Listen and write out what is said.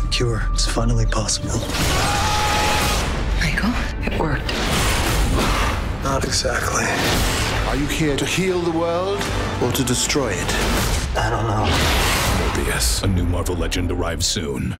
The cure is finally possible. Michael, it worked. Not exactly. Are you here to heal the world or to destroy it? I don't know. Morbius, a new Marvel legend arrives soon.